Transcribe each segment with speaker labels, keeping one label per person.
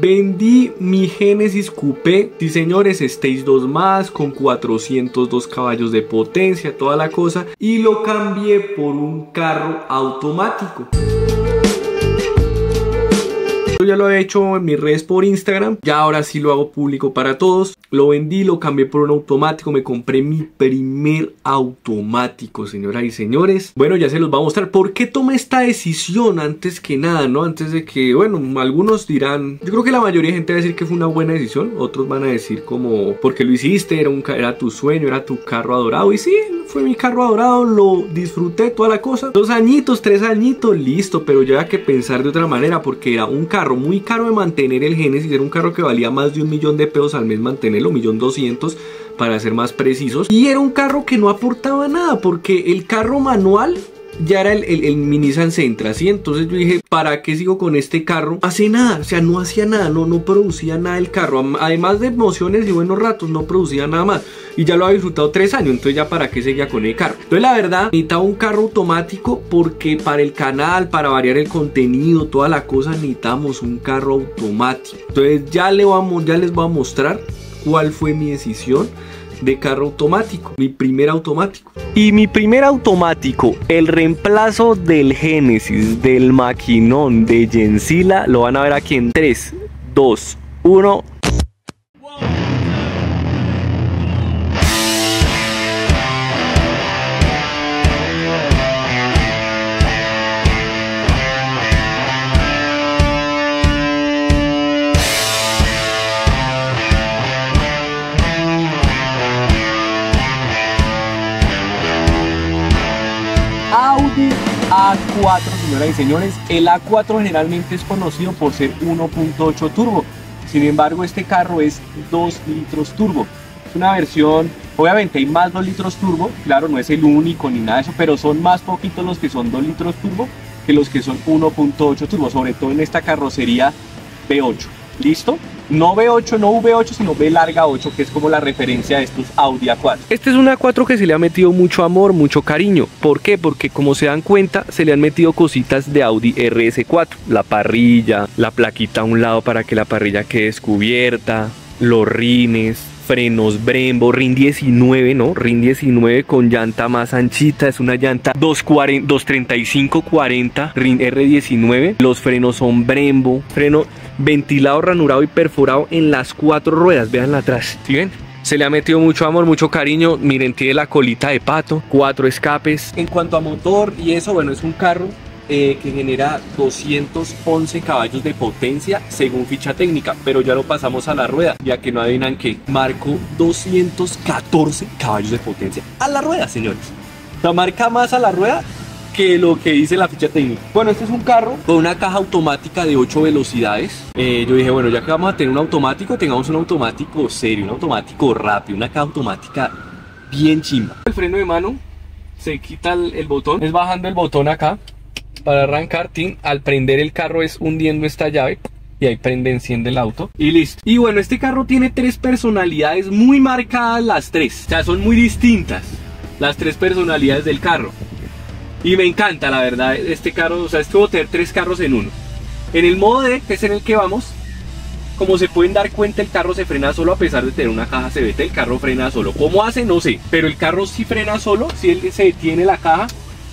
Speaker 1: Vendí mi Genesis Coupé, sí señores, Stage 2 más con 402 caballos de potencia, toda la cosa, y lo cambié por un carro automático. Ya lo he hecho en mis redes por Instagram, ya ahora sí lo hago público para todos. Lo vendí, lo cambié por un automático, me compré mi primer automático, señoras y señores. Bueno, ya se los voy a mostrar por qué tomé esta decisión antes que nada, ¿no? Antes de que, bueno, algunos dirán, yo creo que la mayoría de gente va a decir que fue una buena decisión, otros van a decir como, porque lo hiciste, era, un, era tu sueño, era tu carro adorado, y sí, fue mi carro adorado, lo disfruté, toda la cosa. Dos añitos, tres añitos, listo, pero ya había que pensar de otra manera porque era un carro muy caro de mantener el Genesis, era un carro que valía más de un millón de pesos al mes mantenerlo, millón doscientos para ser más precisos. Y era un carro que no aportaba nada porque el carro manual ya era el, el, mini Nissan Sentra, ¿sí? Entonces yo dije, ¿para qué sigo con este carro? Hace nada, o sea, no hacía nada, no, no producía nada el carro. Además de emociones y buenos ratos, no producía nada más. Y ya lo había disfrutado tres años, entonces ya para qué seguía con el carro. Entonces la verdad, necesitaba un carro automático porque para el canal, para variar el contenido, toda la cosa, necesitamos un carro automático. Entonces ya, le vamos, ya les voy a mostrar cuál fue mi decisión de carro automático, mi primer automático. Y mi primer automático, el reemplazo del Genesis, del maquinón de Gensila, lo van a ver aquí en 3, 2, 1. A4, señoras y señores. El A4 generalmente es conocido por ser 1.8 turbo. Sin embargo, este carro es 2 litros turbo. Es una versión, obviamente hay más 2 litros turbo, claro, no es el único ni nada de eso, pero son más poquitos los que son 2 litros turbo que los que son 1.8 turbo, sobre todo en esta carrocería V8. ¿Listo? No V8, no V8, sino V larga 8, que es como la referencia de estos Audi A4. Este es un A4 que se le ha metido mucho amor, mucho cariño. ¿Por qué? Porque como se dan cuenta, se le han metido cositas de Audi RS4. La parrilla, la plaquita a un lado para que la parrilla quede descubierta, los rines, frenos Brembo, RIN 19, ¿no? RIN 19 con llanta más anchita, es una llanta 235-40, RIN R19. Los frenos son Brembo, freno ventilado, ranurado y perforado en las cuatro ruedas, vean atrás, ¿sí ven? Se le ha metido mucho amor, mucho cariño. Miren, tiene la colita de pato, cuatro escapes. En cuanto a motor y eso, bueno, es un carro eh, que genera 211 caballos de potencia según ficha técnica, pero ya lo pasamos a la rueda, ya que no adivinan que marcó 214 caballos de potencia a la rueda, señores. La marca más a la rueda que lo que dice la ficha técnica. Bueno, este es un carro con una caja automática de 8 velocidades. Eh, yo dije, bueno, ya que vamos a tener un automático, tengamos un automático serio, un automático rápido, una caja automática bien chimba. El freno de mano se quita el, el botón, es bajando el botón acá para arrancar, tin, al prender el carro es hundiendo esta llave y ahí prende, enciende el auto y listo. Y bueno, este carro tiene tres personalidades muy marcadas las tres, o sea, son muy distintas las tres personalidades del carro. Y me encanta, la verdad, este carro, o sea, es como tener tres carros en uno. En el modo D, que es en el que vamos, como se pueden dar cuenta, el carro se frena solo a pesar de tener una caja CVT, el carro frena solo. ¿Cómo hace? No sé, pero el carro sí frena solo, si él se detiene la caja,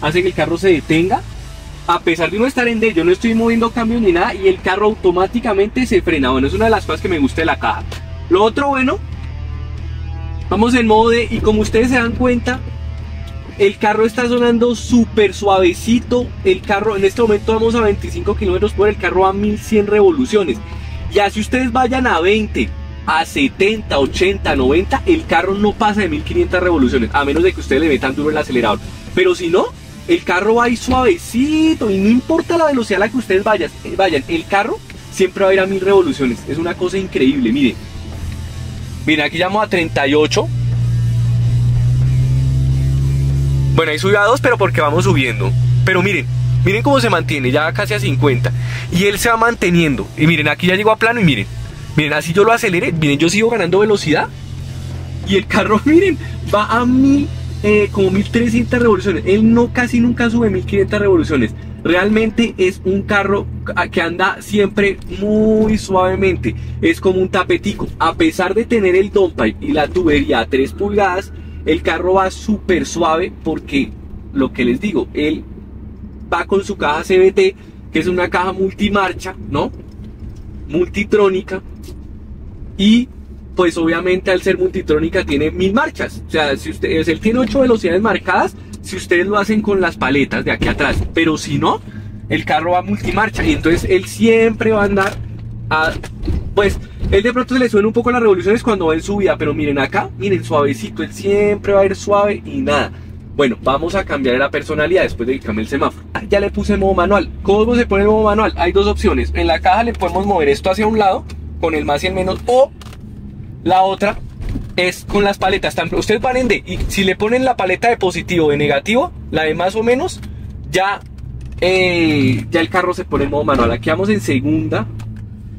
Speaker 1: hace que el carro se detenga a pesar de no estar en D, yo no estoy moviendo cambios ni nada y el carro automáticamente se frena. Bueno, es una de las cosas que me gusta de la caja. Lo otro bueno, vamos en modo D y como ustedes se dan cuenta, el carro está sonando súper suavecito. El carro, en este momento vamos a 25 kilómetros por el carro a 1100 revoluciones. Y así ustedes vayan a 20, a 70, 80, 90, el carro no pasa de 1500 revoluciones, a menos de que ustedes le metan duro el acelerador. Pero si no, el carro va ahí suavecito y no importa la velocidad a la que ustedes vayan, eh, vayan el carro siempre va a ir a mil revoluciones. Es una cosa increíble, miren. Miren, aquí llamo a 38. Bueno, ahí subió a 2, pero porque vamos subiendo. Pero miren, miren cómo se mantiene, ya casi a 50. Y él se va manteniendo. Y miren, aquí ya llegó a plano y miren. Miren, así yo lo acelere. Miren, yo sigo ganando velocidad. Y el carro, miren, va a mil eh, como 1300 revoluciones. Él no casi nunca sube 1500 revoluciones. Realmente es un carro que anda siempre muy suavemente. Es como un tapetico. A pesar de tener el downpipe y la tubería a 3 pulgadas, el carro va súper suave porque lo que les digo, él va con su caja CBT, que es una caja multimarcha, ¿no? Multitrónica. Y pues obviamente al ser multitrónica tiene mil marchas. O sea, si ustedes, él tiene ocho velocidades marcadas, si ustedes lo hacen con las paletas de aquí atrás. Pero si no, el carro va multimarcha y entonces él siempre va a andar a... Pues él de pronto se le suena un poco las revoluciones cuando va en subida, pero miren acá, miren suavecito, él siempre va a ir suave y nada. Bueno, vamos a cambiar la personalidad después de que cambie el semáforo. Ah, ya le puse modo manual. ¿Cómo se pone el modo manual? Hay dos opciones. En la caja le podemos mover esto hacia un lado con el más y el menos o la otra es con las paletas. Ustedes van en D y si le ponen la paleta de positivo o de negativo, la de más o menos, ya, eh, ya el carro se pone en modo manual. Aquí vamos en segunda.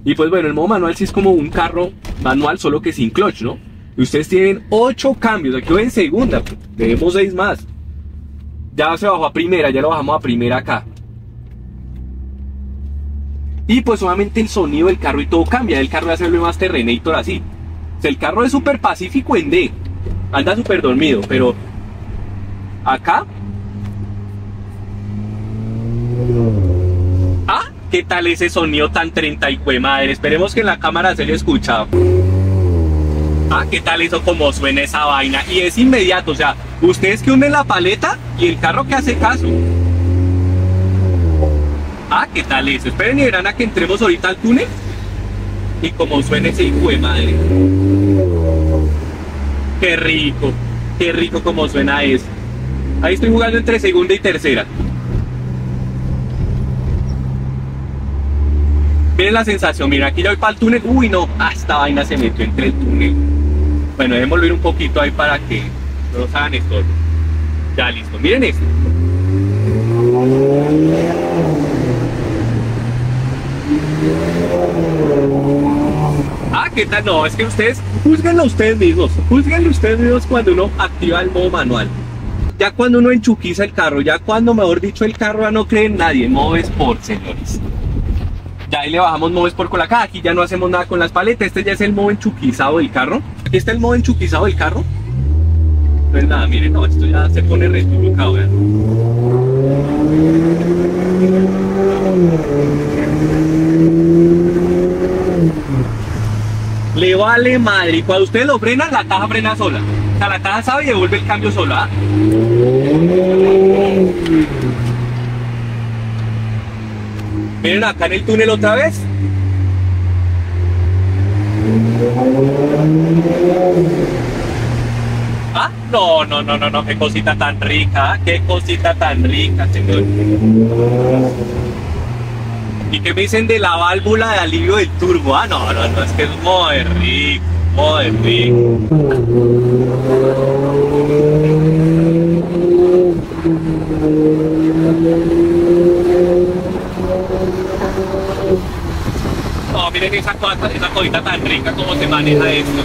Speaker 1: Y pues bueno, el modo manual sí es como un carro manual, solo que sin clutch, ¿no? Y ustedes tienen 8 cambios. Aquí voy en segunda, tenemos 6 más. Ya se bajó a primera, ya lo bajamos a primera acá. Y pues obviamente el sonido del carro y todo cambia. El carro ya se vuelve más terrenator así el carro es súper pacífico en D. Anda súper dormido, pero acá. ¿Qué tal ese sonido tan 30 y madre? Esperemos que en la cámara se le escucha. Ah, ¿qué tal eso como suena esa vaina? Y es inmediato, o sea, ustedes que unen la paleta y el carro que hace caso. Ah, ¿qué tal eso? Esperen y verán a que entremos ahorita al túnel y como suena ese hijo de madre. Qué rico, qué rico como suena eso. Ahí estoy jugando entre segunda y tercera. Miren la sensación, mira, aquí ya voy para el túnel. Uy, no, ah, esta vaina se metió entre el túnel. Bueno, déjenme ir un poquito ahí para que no nos hagan esto. Ya, listo. Miren esto. Ah, ¿qué tal? No, es que ustedes, juzguenlo ustedes mismos, juzguenlo ustedes mismos cuando uno activa el modo manual. Ya cuando uno enchuquiza el carro, ya cuando, mejor dicho, el carro ya no cree nadie, modo Sport, señores. Ahí le bajamos con la caja, aquí ya no hacemos nada con las paletas, este ya es el modo enchuquizado del carro. Aquí está el modo enchuquizado del carro. Pues nada, miren, no, esto ya se pone reestructurado, le vale madre. Cuando ustedes lo frenan, la caja frena sola. O sea, la caja sabe y devuelve el cambio sola. Miren acá en el túnel otra vez. Ah, no, no, no, no, no, qué cosita tan rica, qué cosita tan rica, señor. ¿Y qué me dicen de la válvula de alivio del turbo? Ah, no, no, no, es que es muy rico, muy rico. No, miren esa, cosa, esa cosita tan rica, cómo se maneja esto.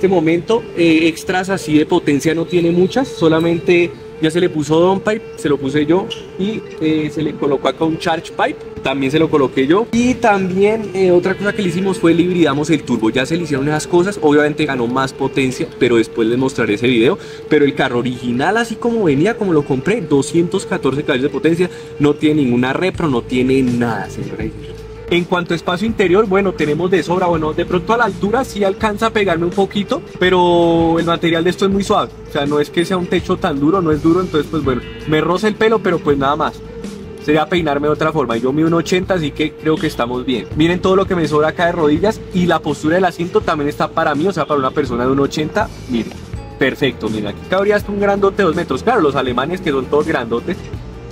Speaker 1: Este momento, eh, extras así de potencia no tiene muchas, solamente ya se le puso down pipe, se lo puse yo y eh, se le colocó acá un charge pipe, también se lo coloqué yo. Y también eh, otra cosa que le hicimos fue le hibridamos el turbo, ya se le hicieron esas cosas, obviamente ganó más potencia, pero después les mostraré ese video. Pero el carro original así como venía, como lo compré, 214 caballos de potencia, no tiene ninguna repro, no tiene nada, señores. En cuanto a espacio interior, bueno, tenemos de sobra, bueno, de pronto a la altura sí alcanza a pegarme un poquito, pero el material de esto es muy suave, o sea, no es que sea un techo tan duro, no es duro, entonces pues bueno, me roza el pelo, pero pues nada más. Sería peinarme de otra forma. Yo mido un 80, así que creo que estamos bien. Miren todo lo que me sobra acá de rodillas y la postura del asiento también está para mí, o sea, para una persona de un 80, miren, perfecto. Miren, aquí cabría hasta un grandote de 2 metros. Claro, los alemanes que son todos grandotes,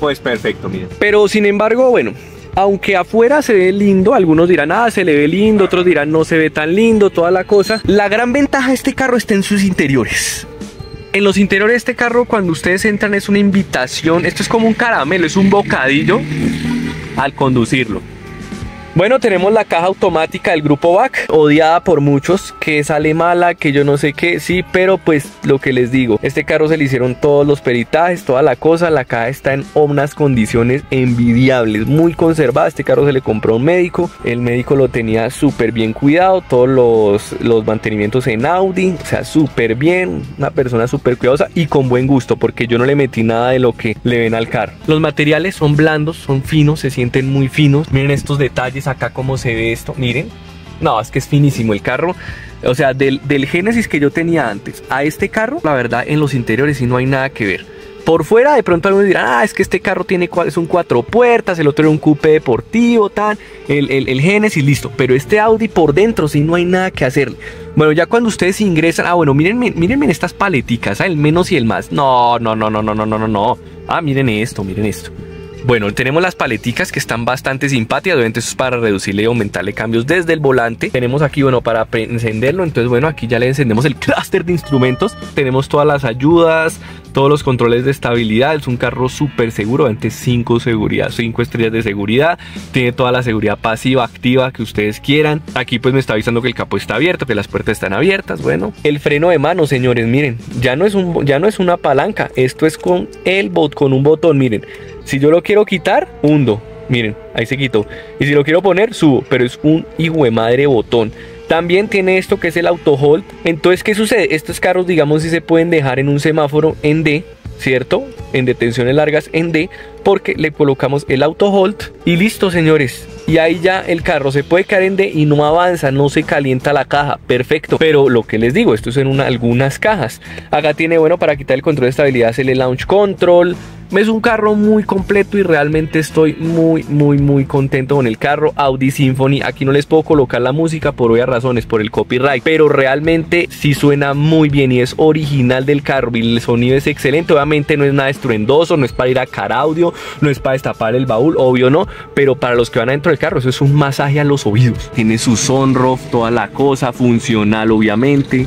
Speaker 1: Pues perfecto, miren. Pero sin embargo, bueno, aunque afuera se ve lindo, algunos dirán, ah, se le ve lindo, otros dirán, no se ve tan lindo, toda la cosa. La gran ventaja de este carro está en sus interiores. En los interiores de este carro, cuando ustedes entran, es una invitación. Esto es como un caramelo, es un bocadillo al conducirlo. Bueno, tenemos la caja automática del grupo BAC, odiada por muchos, que sale mala, que yo no sé qué, sí, pero pues lo que les digo, este carro se le hicieron todos los peritajes, toda la cosa, la caja está en unas condiciones envidiables, muy conservada, este carro se le compró a un médico, el médico lo tenía súper bien cuidado, todos los, los mantenimientos en Audi, o sea, súper bien, una persona súper cuidadosa y con buen gusto, porque yo no le metí nada de lo que le ven al carro. Los materiales son blandos, son finos, se sienten muy finos, miren estos detalles acá cómo se ve esto, miren. No, es que es finísimo el carro. O sea, del, del Genesis que yo tenía antes a este carro, la verdad, en los interiores sí no hay nada que ver. Por fuera, de pronto algunos dirán, ah, es que este carro tiene un cuatro puertas, el otro era un coupe deportivo, tal, el, el, el, Genesis, listo. Pero este Audi por dentro sí no hay nada que hacerle. Bueno, ya cuando ustedes ingresan, ah, bueno, mírenme, mírenme estas paleticas, ¿ah? el menos y el más. No, no, no, no, no, no, no, no. Ah, miren esto, miren esto. Bueno, tenemos las paleticas que están bastante simpáticas, obviamente eso es para reducirle y aumentarle cambios desde el volante. Tenemos aquí, bueno, para encenderlo, entonces bueno, aquí ya le encendemos el clúster de instrumentos. Tenemos todas las ayudas, todos los controles de estabilidad. Es un carro súper seguro, obviamente 5 seguridad, 5 estrellas de seguridad. Tiene toda la seguridad pasiva, activa que ustedes quieran. Aquí pues me está avisando que el capó está abierto, que las puertas están abiertas. Bueno, el freno de mano, señores, miren, ya no es un ya no es una palanca, esto es con el bot con un botón, miren. Si yo lo quiero quitar, hundo. Miren, ahí se quitó. Y si lo quiero poner, subo. Pero es un hijo de madre botón. También tiene esto que es el auto hold. Entonces, ¿qué sucede? Estos carros, digamos, si se pueden dejar en un semáforo en D, ¿cierto? En detenciones largas en D, porque le colocamos el auto hold y listo, señores. Y ahí ya el carro se puede caer en D y no avanza, no se calienta la caja. Perfecto. Pero lo que les digo, esto es en una, algunas cajas. Acá tiene, bueno, para quitar el control de estabilidad, el launch control es un carro muy completo y realmente estoy muy, muy, muy contento con el carro. Audi Symphony, aquí no les puedo colocar la música por obvias razones, por el copyright, pero realmente sí suena muy bien y es original del carro el sonido es excelente. Obviamente no es nada estruendoso, no es para ir a car audio, no es para destapar el baúl, obvio no, pero para los que van adentro del carro, eso es un masaje a los oídos. Tiene su sunroof, toda la cosa, funcional obviamente.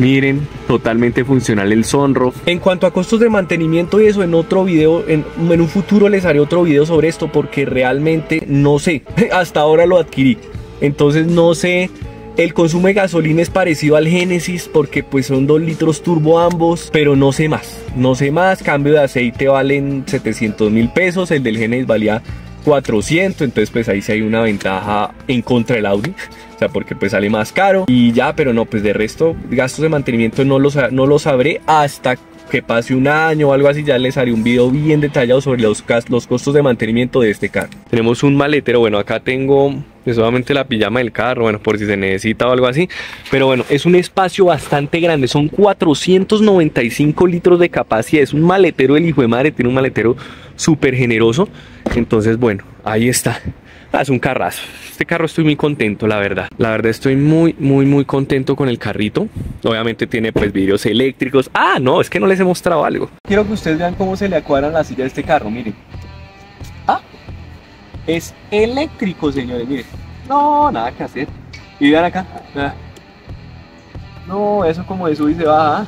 Speaker 1: Miren, totalmente funcional el sunroof. En cuanto a costos de mantenimiento y eso, en otro video, en, un futuro les haré otro video sobre esto porque realmente no sé. Hasta ahora lo adquirí. Entonces no sé el consumo de gasolina es parecido al Genesis porque pues son 2 litros turbo ambos, pero no sé más, no sé más, cambio de aceite valen 700 mil pesos, el del Genesis valía 400, entonces pues ahí sí hay una ventaja en contra del Audi sea, porque pues sale más caro y ya, pero no, pues de resto gastos de mantenimiento no los, no los sabré hasta que pase un año o algo así, ya les haré un video bien detallado sobre los, costos de mantenimiento de este carro. Tenemos un maletero, bueno, acá tengo pues, solamente la pijama del carro, bueno, por si se necesita o algo así. Pero bueno, es un espacio bastante grande, son 495 litros de capacidad, es un maletero, el hijo de madre tiene un maletero súper generoso. Entonces, bueno, ahí está. Ah, es un carrazo. Este carro estoy muy contento, la verdad. La verdad estoy muy, muy, muy contento con el carrito. Obviamente tiene pues vidrios eléctricos. Ah, no, es que no les he mostrado algo. Quiero que ustedes vean cómo se le acuadran la silla de este carro, miren. Ah, es eléctrico, señores, miren. No, nada que hacer. Y vean acá. No, eso como de sube y se baja.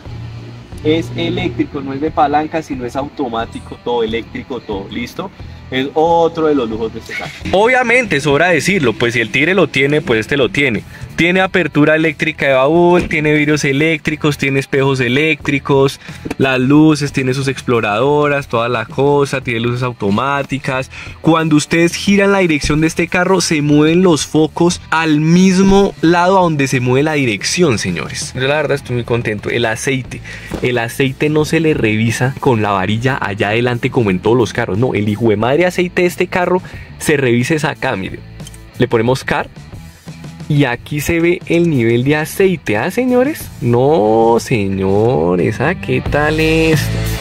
Speaker 1: Es eléctrico, no es de palanca, sino es automático, todo eléctrico, todo. ¿Listo? Es otro de los lujos de este carro. Obviamente, sobra decirlo, pues si el Tigre lo tiene, pues este lo tiene. Tiene apertura eléctrica de baúl, tiene vidrios eléctricos, tiene espejos eléctricos, las luces, tiene sus exploradoras, toda la cosa, tiene luces automáticas. Cuando ustedes giran la dirección de este carro, se mueven los focos al mismo lado a donde se mueve la dirección, señores. Yo la verdad estoy muy contento. El aceite, el aceite no se le revisa con la varilla allá adelante como en todos los carros. No, el hijo de madre aceite de este carro se revisa acá, mire. Le ponemos car y aquí se ve el nivel de aceite, ¿ah, señores? No, señores, ¿ah? ¿Qué tal esto?